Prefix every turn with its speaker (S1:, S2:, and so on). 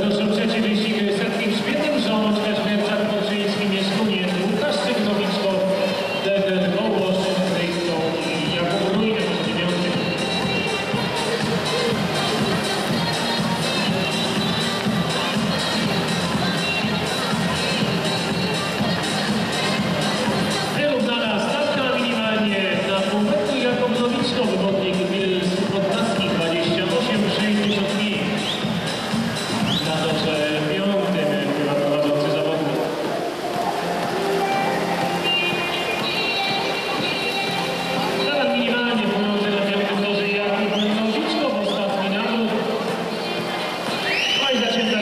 S1: Gracias. país